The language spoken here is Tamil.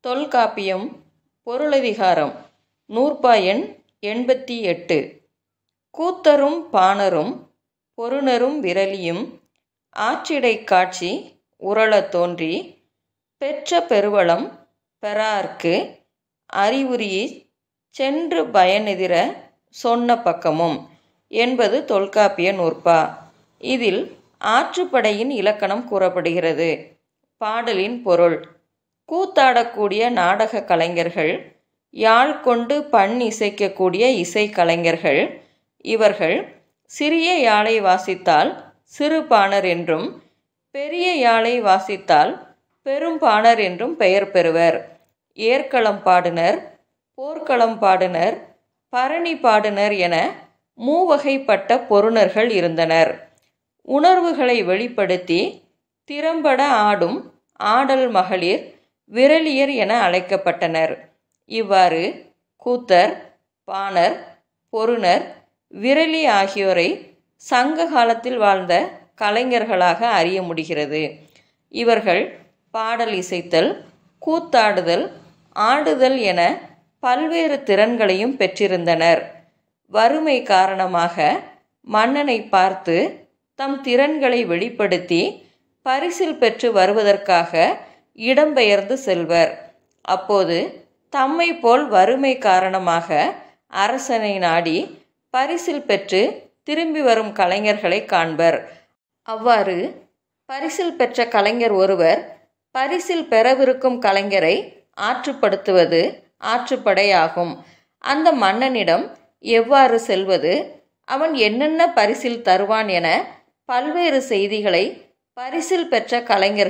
தொல்காப்பியம் பொருளதிகாரம் நூற்பா எண் எண்பத்தி எட்டு கூத்தரும் பாணரும் பொருணரும் விரலியும் ஆற்றிடைக் காட்சி உரள தோன்றி பெற்ற பெருவளம் பெறார்க்கு அறிவுரியை சென்று பயனெதிர சொன்ன பக்கமும் என்பது தொல்காப்பிய நூற்பா. இதில் ஆற்றுப்படையின் இலக்கணம் கூறப்படுகிறது. பாடலின் பொருள் கூத்தாடக்கூடிய நாடக கலைஞர்கள் யாழ் கொண்டு பண் இசைக்கக்கூடிய இசை கலைஞர்கள். இவர்கள் சிறிய யாழை வாசித்தால் சிறுபாணர் என்றும் பெரிய யாழை வாசித்தால் பெரும்பாணர் என்றும் பெயர் பெறுவர். ஏற்களம் பாடுனர் போர்க்களம் பாடுனர் பரணி பாடுனர் என மூவகைப்பட்ட பொருணர்கள் இருந்தனர். உணர்வுகளை வெளிப்படுத்தி திறம்பட ஆடும் ஆடல் மகளிர் விரலியர் என அழைக்கப்பட்டனர். இவ்வாறு கூத்தர் பாணர் பொருணர் விரலி ஆகியோரை சங்க காலத்தில் வாழ்ந்த கலைஞர்களாக அறிய முடிகிறது. இவர்கள் பாடல் இசைத்தல் கூத்தாடுதல் ஆடுதல் என பல்வேறு திறன்களையும் பெற்றிருந்தனர். வறுமை காரணமாக மன்னனை பார்த்து தம் திறன்களை வெளிப்படுத்தி பரிசில் பெற்று வருவதற்காக இடம்பெயர்ந்து செல்வர். அப்போது தம்மைப் போல் வறுமை காரணமாக அரசனை நாடி பரிசில் பெற்று திரும்பி வரும் கலைஞர்களை காண்பர். அவ்வாறு பரிசில் பெற்ற கலைஞர் ஒருவர் பரிசில் பெறவிருக்கும் கலைஞரை ஆற்றுப்படுத்துவது ஆற்றுப்படையாகும் அந்த மன்னனிடம் எவ்வாறு செல்வது அவன் என்னென்ன பரிசில் தருவான் என பல்வேறு செய்திகளை பரிசில் பெற்ற கலைஞர்கள்